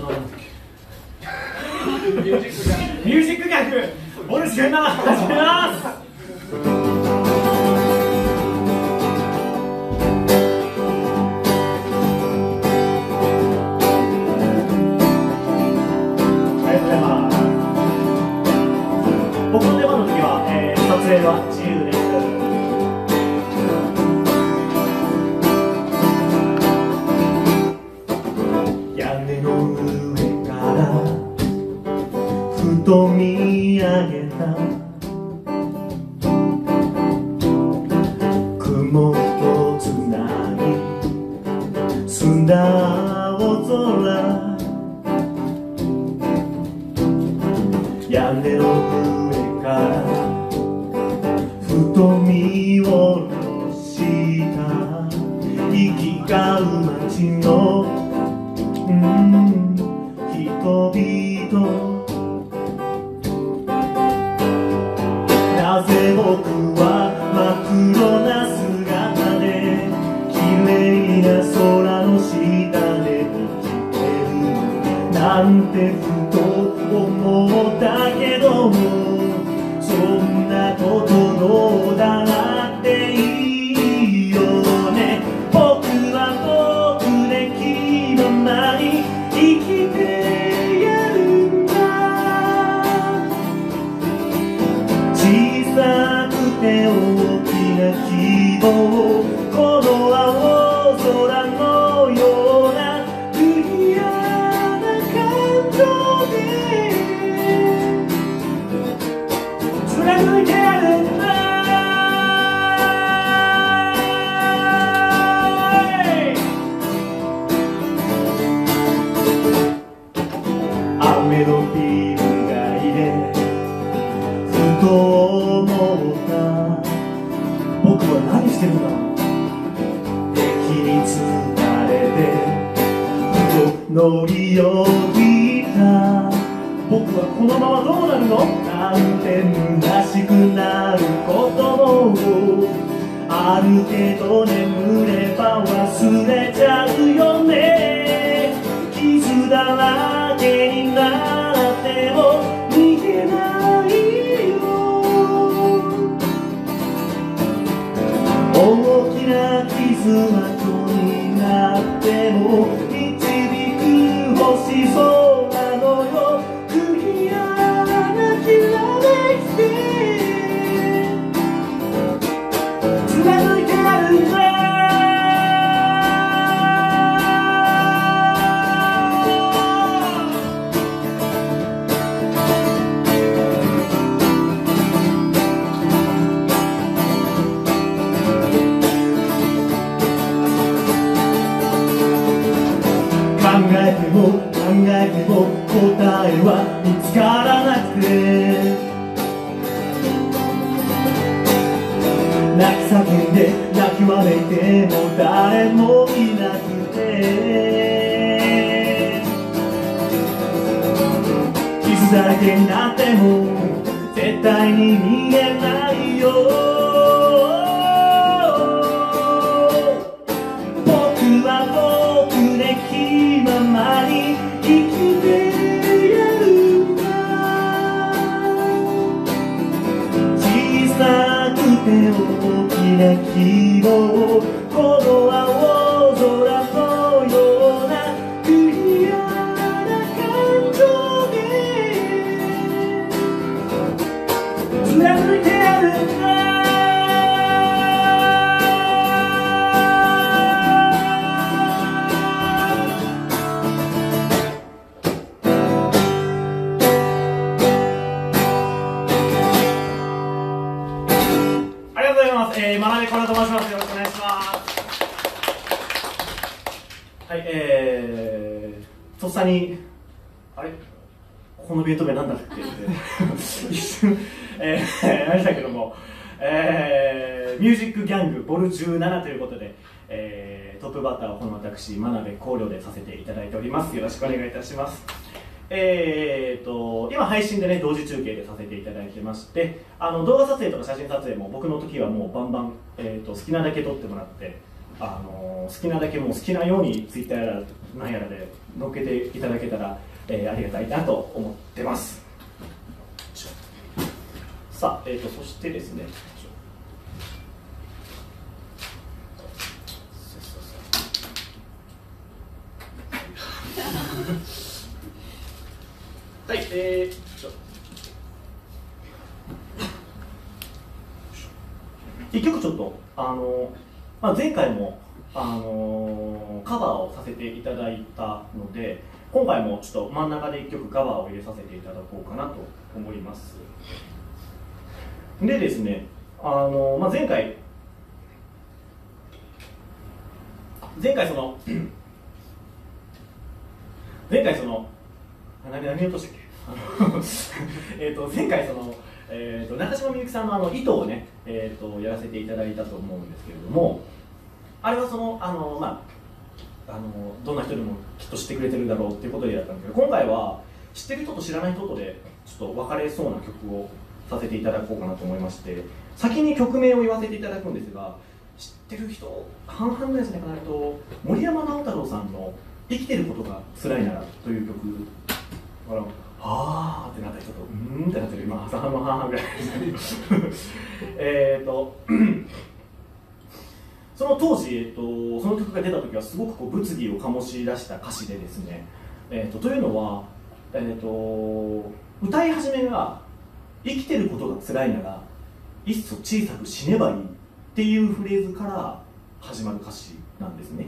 トと見上げた。雲とつなぎ澄んだってふと思ったけどもそんなことどうだ雨の日以外でふと思った僕は何してるんだ敵に疲れてふと乗り降りた。僕はこのままどうなるの？なんて虚しくなることも。あるけど眠れば忘れちゃうよね。傷だら大きな傷跡になっても導く星空傷だらけなっても絶対に逃げないよ。僕は僕で気ままに生きてやるんだ小さくて大きな希望。さに、あれ？このビート名なんだっけ？って一瞬、えー、なりましたけども、えー、ミュージックギャングボル17ということで、えー、トップバッターはこの私、真鍋光陵でさせていただいております。よろしくお願いいたします。えー、と今配信でね同時中継でさせていただいてましてあの動画撮影とか写真撮影も僕の時はもうバンバン、えー、と好きなだけ撮ってもらってあの好きなだけもう好きなようにツイッターやら何やらで載っけていただけたら、えー、ありがたいなと思ってます。さあ、えーと、そしてですねはい、えー、一曲ちょっとあの、まあ、前回もあのカバーをさせていただいたので今回もちょっと真ん中で一曲カバーを入れさせていただこうかなと思います。でですねあの、まあ、前回前回その前回その何何言おうとしたっけ？えと前回そのえーと、中島みゆきさんのあの糸をね、えーと、やらせていただいたと思うんですけれどもあれはそのあの、まあ、あのどんな人でもきっと知ってくれてるだろうっていうことでやったんですけど今回は知ってる人と知らない人とでちょっと分かれそうな曲をさせていただこうかなと思いまして先に曲名を言わせていただくんですが知ってる人半々ぐらいですねかなと森山直太朗さんの「生きてることが辛いなら」という曲ああってなったりちょっとうんってなってる。今半の半々ぐらい えっと その当時、えっと、その曲が出た時はすごくこう物議を醸し出した歌詞でですね、えっと、というのは、えっと、歌い始めが「生きてることが辛いならいっそ小さく死ねばいい」っていうフレーズから始まる歌詞なんですね。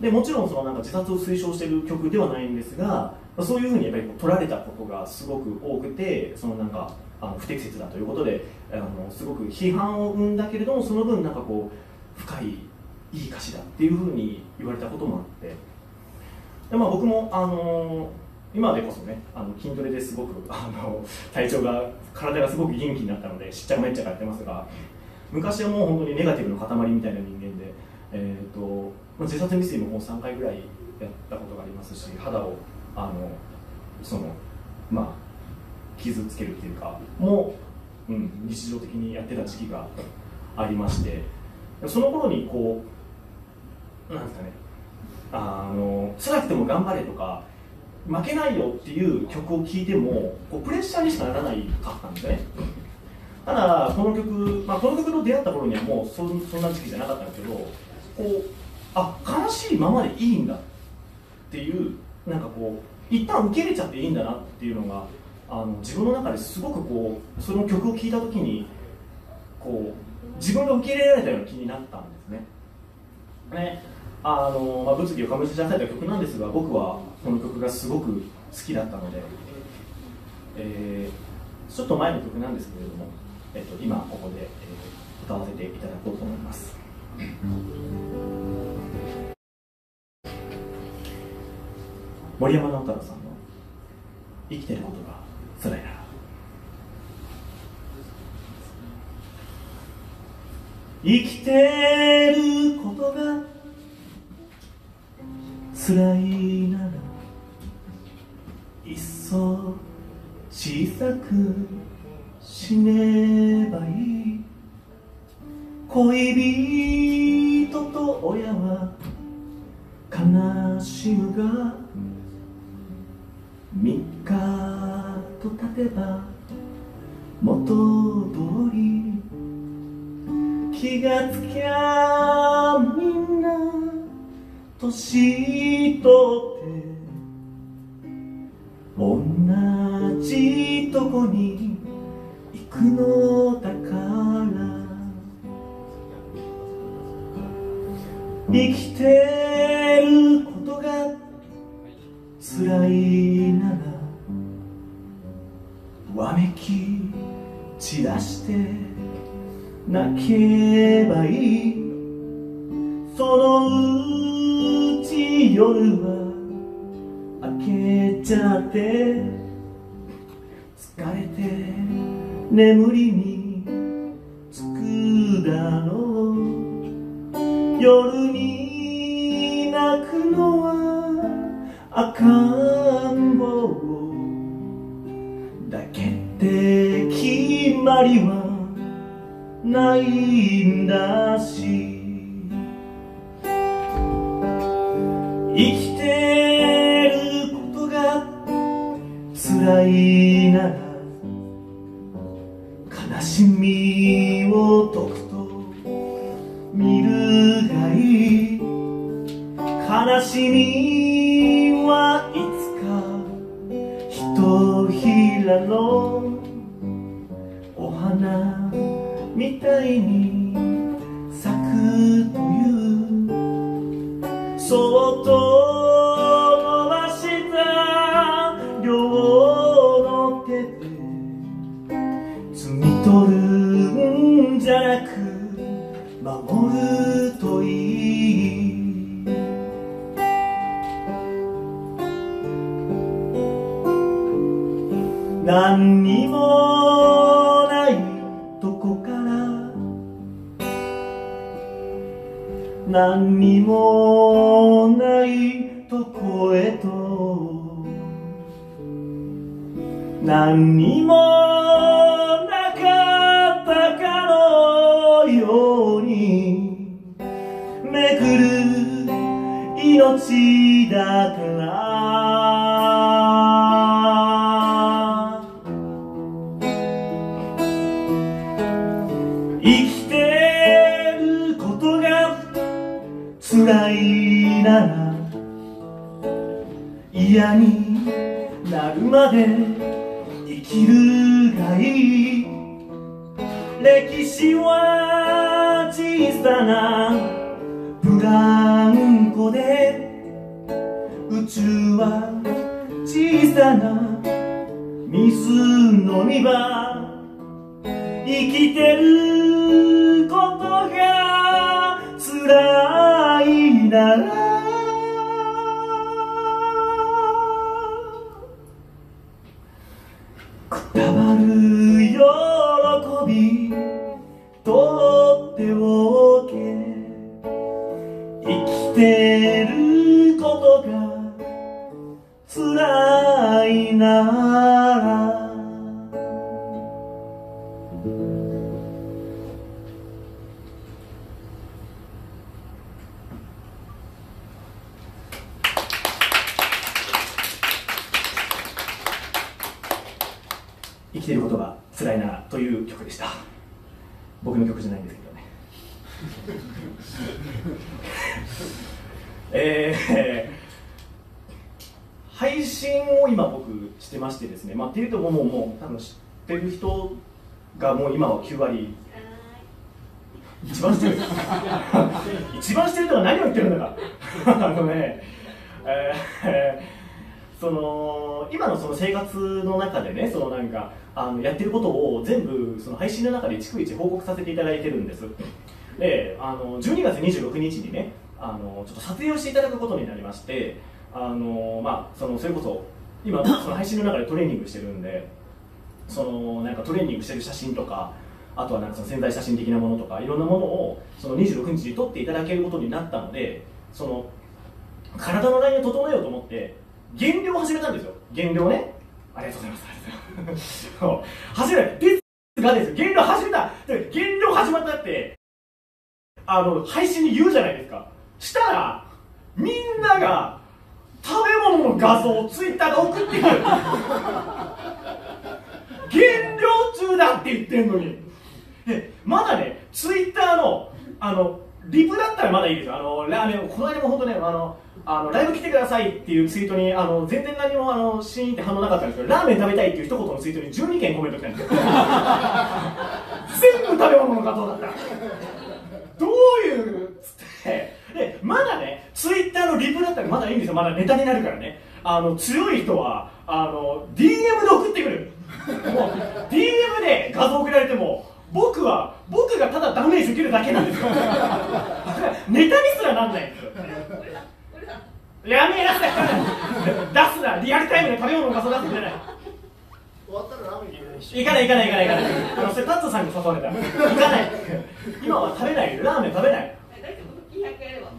でもちろんそのなんか自殺を推奨している曲ではないんですがそういうふうにやっぱり取られたことがすごく多くてそのなんかあの不適切だということであのすごく批判を生んだけれどもその分なんかこう深いいい歌詞だっていうふうに言われたこともあって。で、まあ、僕もあの今でこそねあの筋トレですごく あの体調が体がすごく元気になったのでしっちゃめっちゃかやってますが昔はもう本当にネガティブの塊みたいな人間で、えーと、自殺未遂ももう3回ぐらいやったことがありますし肌をあのそのまあ傷つけるっていうかもう、うん、日常的にやってた時期がありましてその頃にこうなんですかねあの辛くても頑張れとか負けないよっていう曲を聴いてもこうプレッシャーにしかならないかったんですね。ただこの曲、まあ、この曲と出会った頃にはもうそそんな時期じゃなかったんですけどこうあ悲しいままでいいんだっていうなんかこう一旦受け入れちゃっていいんだなっていうのがあの自分の中ですごくこうその曲を聴いた時にこう自分が受け入れられたような気になったんですね。ねあのまあ、物議を醸し出された曲なんですが僕はこの曲がすごく好きだったので、えー、ちょっと前の曲なんですけれども、えっと、今ここで、えー、歌わせていただこうと思います。森山直太朗さんの生きてることが辛いな。ら生きてることが辛いならいっそ小さく死ねばいい。恋人と親は悲しむが三日と経てば元通り気がつきゃみんな年取って同じとこに行くのだから。生きてることが辛い。わめき散らして泣けばいいそのうち夜は明けちゃって疲れて眠りにつくだろう夜に泣くのは赤ん愛はないんだし。生きてることが辛いなら悲しみを解くと見るがいい。悲しみ何にもないとこへと。何にもなかったかのように。めくる命だから。嫌になるまで生きるがいい歴史は小さなブランコで宇宙は小さな水のみ場生きてることが辛いならとっておけ生きてることが辛いなら。生きてることが辛いならという曲でした。僕の曲じゃないんですけどね。えー配信を今僕してましてですね、まあ、っていうともうもう多分知ってる人がもう今は9割。一番してる。一番してる人が何を言ってるんだか。あのね、えーその今のその生活の中でねそのなんかあのやってることを全部その配信の中で逐一報告させていただいてるんです。であの12月26日にねあのちょっと撮影をしていただくことになりましてあのまあそのそれこそ今その配信の中でトレーニングしてるんでそのなんかトレーニングしてる写真とかあとはなんかその潜在写真的なものとかいろんなものをその26日に撮っていただけることになったのでその体のラインを整えようと思って減量を始めたんですよ。減量ね。ありがとうございます。ありがとうございます。そう。始めたですがですよ。減量始めた。減量始まったってあの配信に言うじゃないですか。したらみんなが食べ物の画像をツイッターで送ってくる。減量中だって言ってんのに。でまだねツイッターのあのリプだったらまだいいですよ。あのラーメンこの間も本当ねあのあのライブ来てくださいっていうツイートにあの全然何もあのシーンって反応なかったんですけどラーメン食べたいっていう一言のツイートに12件コメント来たんですよ。全部食べ物の画像だったどういうつって。でまだねツイッターのリプだったらまだいいんですよ。まだネタになるからね。あの強い人はあの DM で送ってくる。もう DM で画像送られても僕は僕がただダメージ受けるだけなんですよ。ネタにすらなんないんですよ。やめなさい。出すな。リアルタイムで食べ物の画像出すんじゃない。終わったらラーメン行けないし行かない行かない行かない行かない。あのそれタッツさんに誘われた。行かない。今は食べないラーメン食べない。大体僕900やれば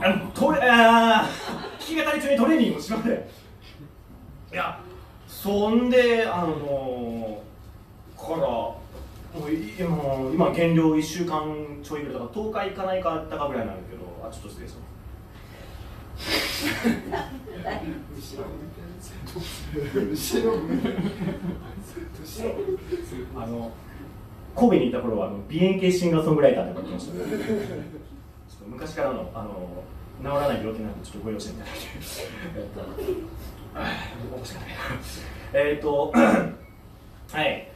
あのトレあー弾き語り中にトレーニングをしまいやそんであのからもう今減量1週間ちょいぐらいだから10日行かないかあったかぐらいなんだけどあちょっと失礼しますあの神戸にいた頃はあの鼻炎系シンガーソングライターって言ってました、ちょっと昔からのあの治らない病気なんでちょっとご容赦いただいてえっと はい。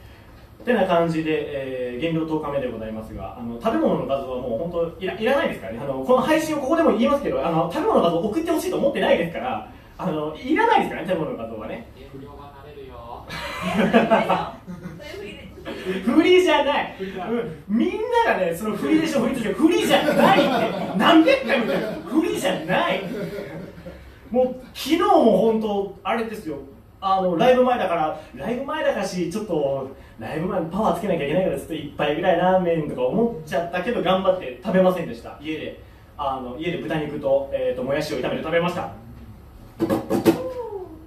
てな感じで、えー、減量10日目でございますがあの食べ物の画像はもう本当いらいらないですからね。あのこの配信をここでも言いますけどあの食べ物の画像送ってほしいと思ってないですからあのいらないですからね食べ物の画像はね。減量がなれるよ。振りじゃない、うん、みんながねその振りでしょ振りでしょ振りじゃないって何百回も言った振りじゃない。もう昨日も本当あれですよ。あのライブ前だからライブ前だからしちょっとライブ前パワーつけなきゃいけないからちょっと一杯ぐらいラーメンとか思っちゃったけど頑張って食べませんでした。家で。あの家で豚肉と,、えー、ともやしを炒めて食べました。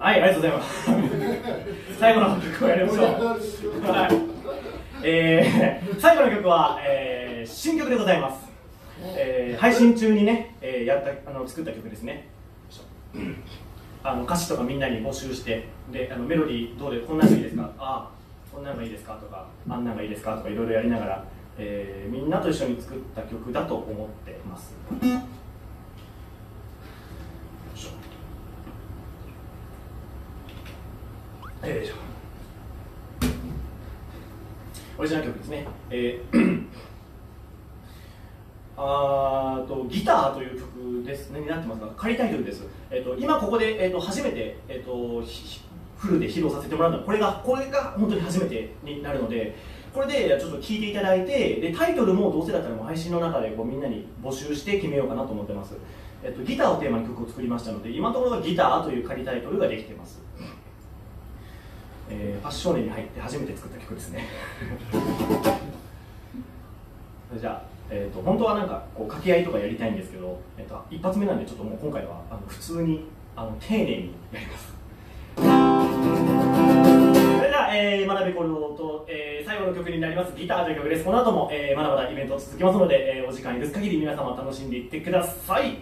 はいありがとうございます。最後の曲をやりましょう。はい。えー、最後の曲は、えー、新曲でございます、えー、配信中にね、えー、やったあの作った曲ですね。あの歌詞とかみんなに募集してであのメロディーどうでこんなんがいいですか？あこんなんがいいですか？とかあんなんがいいですか？とかいろいろやりながら、えー、みんなと一緒に作った曲だと思ってます。よいしょ。オリジナル曲ですね、えー あとギターという曲ですねになってますが仮タイトルです、えー、と今ここで、えー、と初めて、えー、とフルで披露させてもらうのはこれがこれが本当に初めてになるのでこれでちょっと聴いていただいてでタイトルもどうせだったらもう配信の中でこうみんなに募集して決めようかなと思ってます、えー、とギターをテーマに曲を作りましたので今のところはギターという仮タイトルができてます。えー、ファッションに入って初めて作った曲ですね。じゃあ、えーと、本当はなんかこう掛け合いとかやりたいんですけど、えーと、一発目なんでちょっともう今回はあの普通にあの丁寧にやります。それでは、えー、学びこのと、えー、最後の曲になりますギターという曲です。この後も、えー、まだまだイベント続きますので、えー、お時間許す限り皆様楽しんでいってください。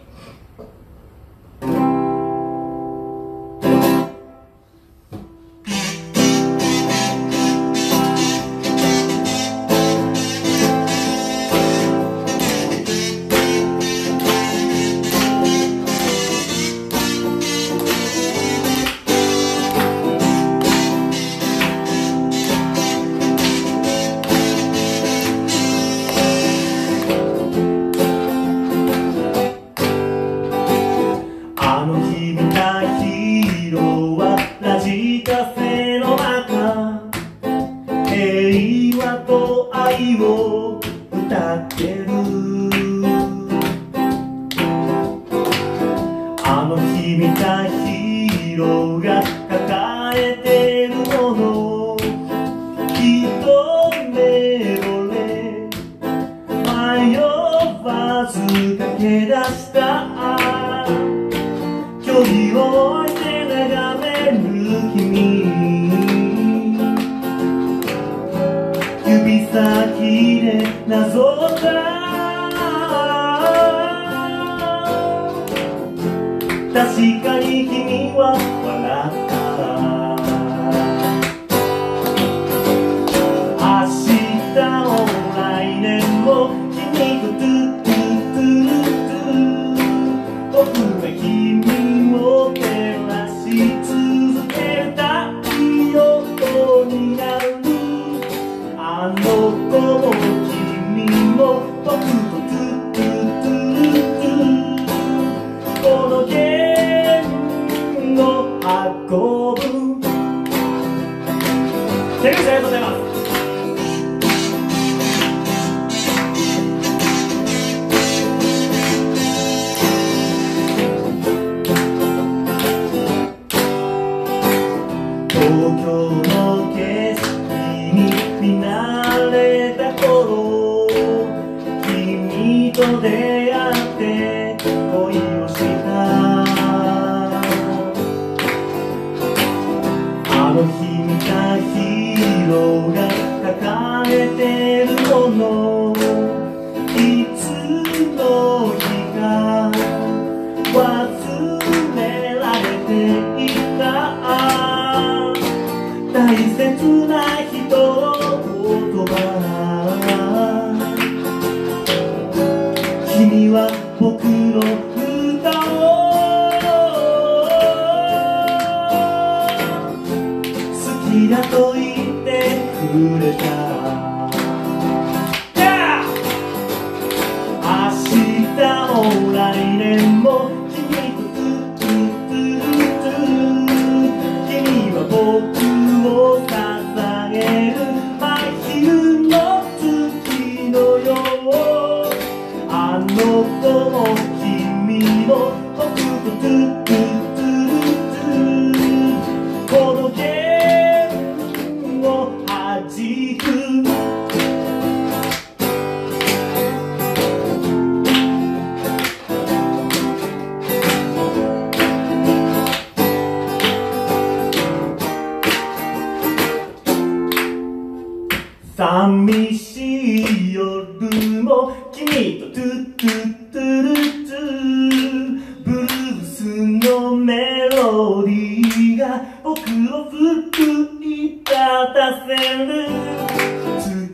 たせる。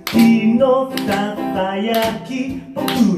月のささやき僕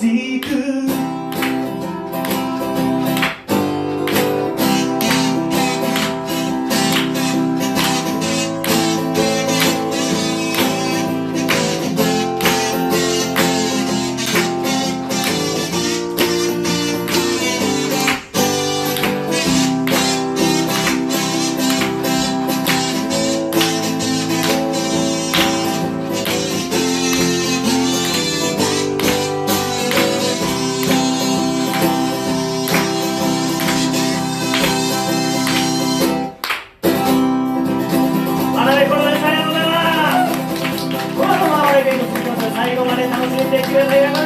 see Hallelujah.